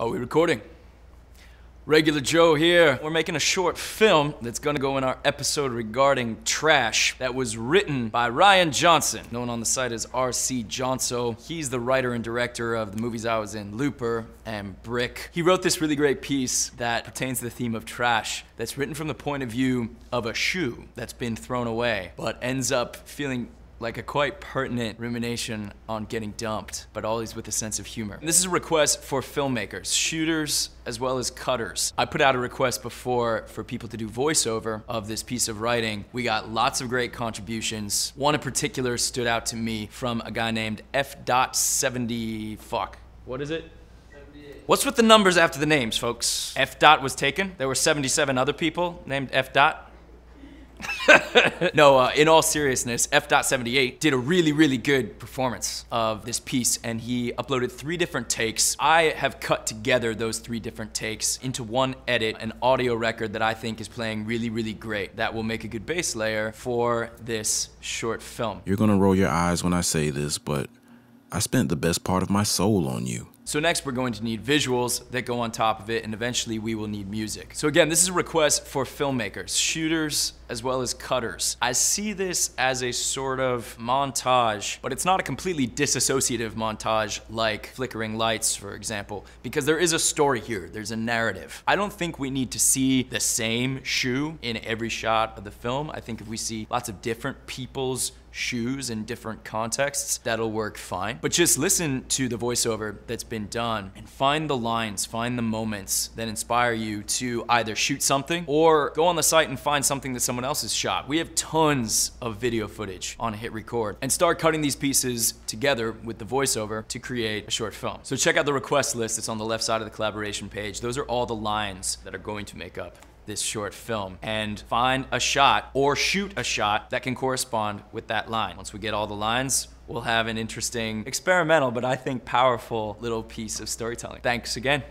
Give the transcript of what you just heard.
Are we recording? Regular Joe here. We're making a short film that's gonna go in our episode regarding trash that was written by Rian Johnson, known on the site as RC Johnso. He's the writer and director of the movies I was in, Looper and Brick. He wrote this really great piece that pertains to the theme of trash that's written from the point of view of a shoe that's been thrown away, but ends up feeling like a quite pertinent rumination on getting dumped, but always with a sense of humor. And this is a request for filmmakers, shooters, as well as cutters. I put out a request before for people to do voiceover of this piece of writing. We got lots of great contributions. One in particular stood out to me from a guy named F.70 fuck. What is it? What's with the numbers after the names, folks? F dot was taken. There were 77 other people named F dot. no, uh, in all seriousness, F.78 did a really, really good performance of this piece, and he uploaded three different takes. I have cut together those three different takes into one edit, an audio record that I think is playing really, really great. That will make a good bass layer for this short film. You're gonna roll your eyes when I say this, but I spent the best part of my soul on you. So next we're going to need visuals that go on top of it and eventually we will need music. So again, this is a request for filmmakers, shooters, as well as cutters. I see this as a sort of montage, but it's not a completely disassociative montage like Flickering Lights, for example, because there is a story here, there's a narrative. I don't think we need to see the same shoe in every shot of the film. I think if we see lots of different people's shoes in different contexts, that'll work fine. But just listen to the voiceover that's been done and find the lines, find the moments that inspire you to either shoot something or go on the site and find something that someone else has shot. We have tons of video footage on Hit Record and start cutting these pieces together with the voiceover to create a short film. So check out the request list that's on the left side of the collaboration page. Those are all the lines that are going to make up this short film and find a shot or shoot a shot that can correspond with that line. Once we get all the lines, we'll have an interesting, experimental, but I think powerful little piece of storytelling. Thanks again.